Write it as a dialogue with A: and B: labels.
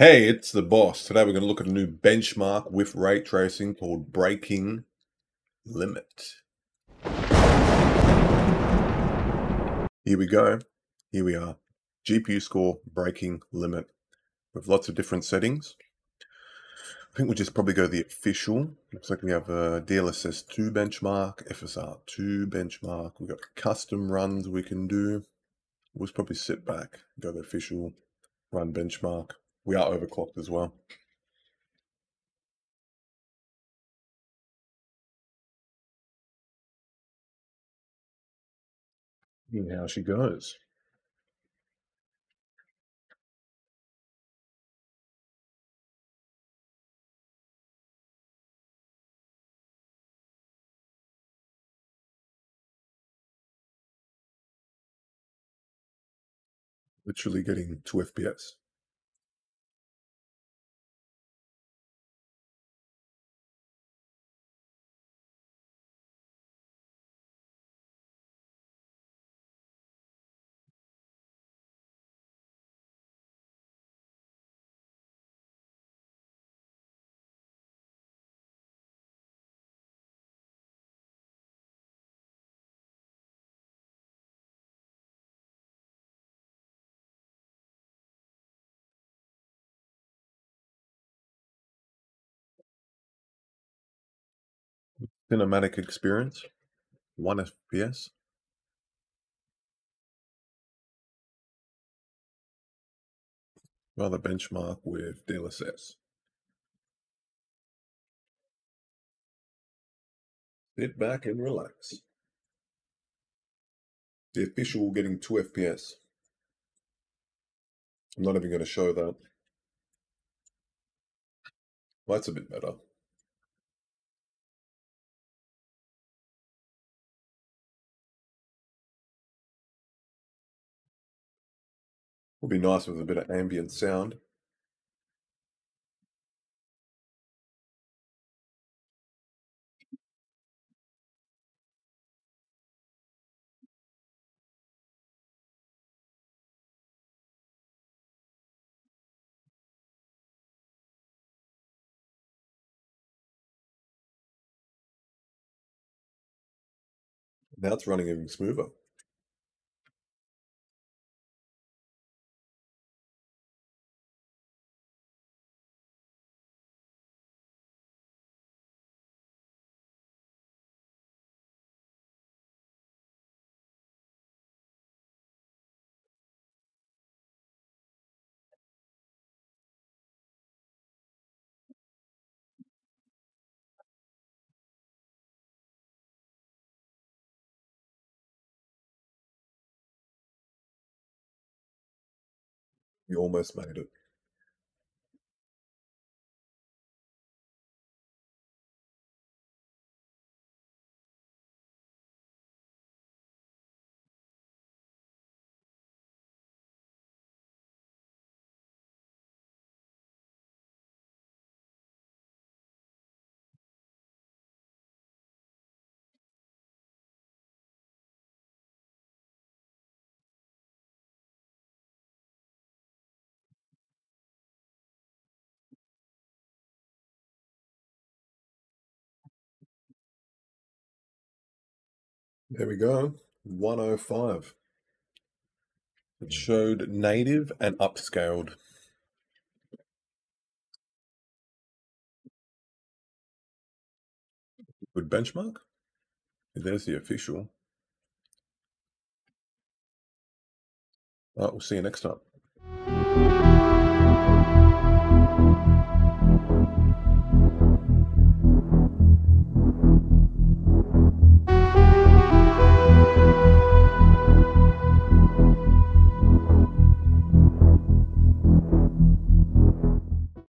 A: Hey, it's the boss. Today we're going to look at a new benchmark with ray tracing called Breaking Limit. Here we go. Here we are. GPU score Breaking Limit with lots of different settings. I think we'll just probably go the official. Looks like we have a DLSS 2 benchmark, FSR 2 benchmark. We've got custom runs we can do. We'll just probably sit back, go the official run benchmark. We are overclocked as well. See how she goes. Literally getting 2 FPS. Cinematic experience, 1 FPS. Rather benchmark with DLSS. Sit back and relax. The official getting 2 FPS. I'm not even going to show that. Well, that's a bit better. Would be nice with a bit of ambient sound. Now it's running even smoother. You almost made it. There we go. 105. It hmm. showed native and upscaled. Good benchmark. There's the official. All right, we'll see you next time.